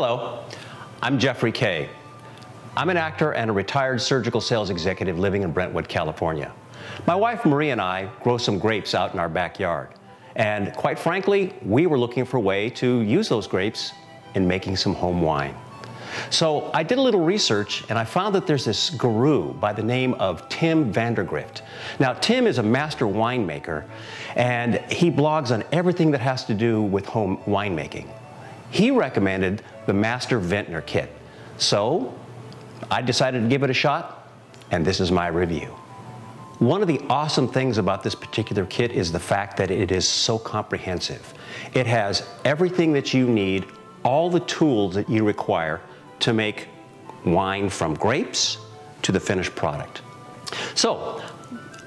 Hello, I'm Jeffrey Kaye. I'm an actor and a retired surgical sales executive living in Brentwood, California. My wife Marie and I grow some grapes out in our backyard. And quite frankly, we were looking for a way to use those grapes in making some home wine. So I did a little research and I found that there's this guru by the name of Tim Vandergrift. Now, Tim is a master winemaker and he blogs on everything that has to do with home winemaking. He recommended the Master Vintner Kit. So I decided to give it a shot and this is my review. One of the awesome things about this particular kit is the fact that it is so comprehensive. It has everything that you need, all the tools that you require to make wine from grapes to the finished product. So,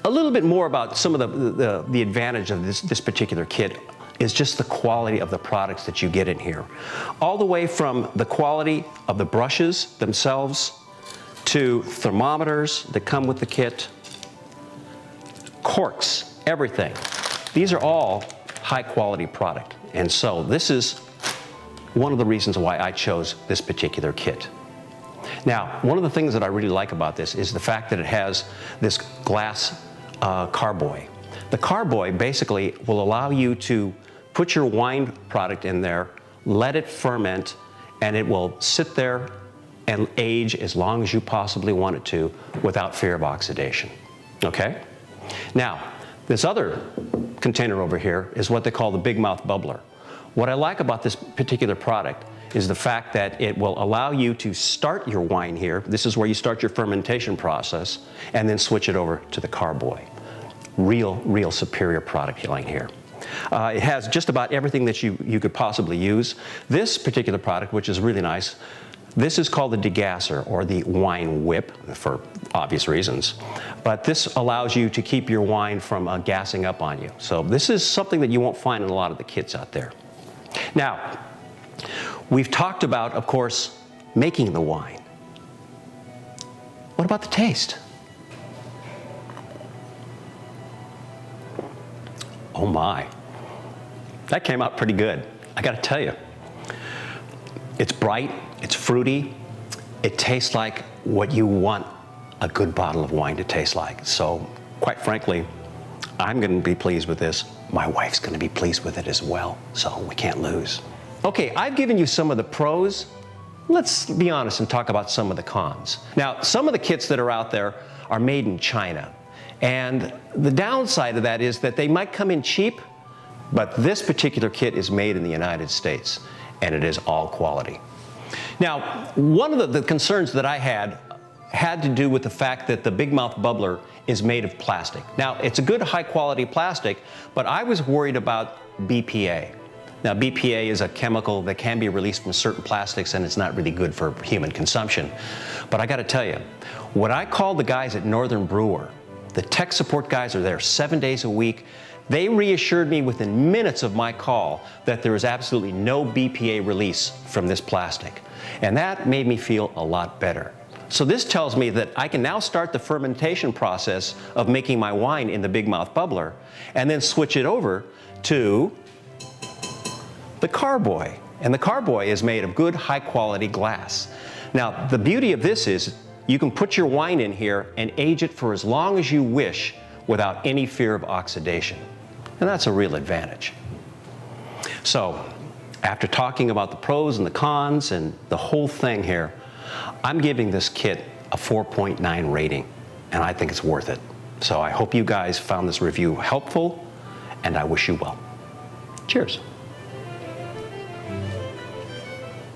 a little bit more about some of the, the, the, advantage of this, this particular kit is just the quality of the products that you get in here. All the way from the quality of the brushes themselves to thermometers that come with the kit, corks, everything. These are all high quality product. And so this is one of the reasons why I chose this particular kit. Now, one of the things that I really like about this is the fact that it has this glass uh, carboy. The carboy basically will allow you to put your wine product in there, let it ferment, and it will sit there and age as long as you possibly want it to without fear of oxidation. Okay? Now, this other container over here is what they call the big mouth bubbler. What I like about this particular product is the fact that it will allow you to start your wine here. This is where you start your fermentation process and then switch it over to the carboy. Real, real superior product line here. Uh, it has just about everything that you, you could possibly use. This particular product, which is really nice, this is called the degasser or the wine whip for obvious reasons. But this allows you to keep your wine from uh, gassing up on you. So this is something that you won't find in a lot of the kits out there. Now, we've talked about, of course, making the wine. What about the taste? Oh my, that came out pretty good. I gotta tell you. It's bright, it's fruity, it tastes like what you want a good bottle of wine to taste like. So, quite frankly, I'm gonna be pleased with this my wife's to be pleased with it as well, so we can't lose. Okay, I've given you some of the pros. Let's be honest and talk about some of the cons. Now, some of the kits that are out there are made in China. And the downside of that is that they might come in cheap, but this particular kit is made in the United States and it is all quality. Now, one of the, the concerns that I had had to do with the fact that the Big Mouth Bubbler is made of plastic. Now, it's a good high quality plastic, but I was worried about BPA. Now, BPA is a chemical that can be released from certain plastics and it's not really good for human consumption. But I gotta tell you, what I called the guys at Northern Brewer, the tech support guys are there seven days a week. They reassured me within minutes of my call that there is absolutely no BPA release from this plastic. And that made me feel a lot better. So this tells me that I can now start the fermentation process of making my wine in the Big Mouth Bubbler and then switch it over to the carboy. And the carboy is made of good high quality glass. Now the beauty of this is you can put your wine in here and age it for as long as you wish without any fear of oxidation. And that's a real advantage. So after talking about the pros and the cons and the whole thing here, I'm giving this kit a 4.9 rating, and I think it's worth it. So I hope you guys found this review helpful, and I wish you well. Cheers.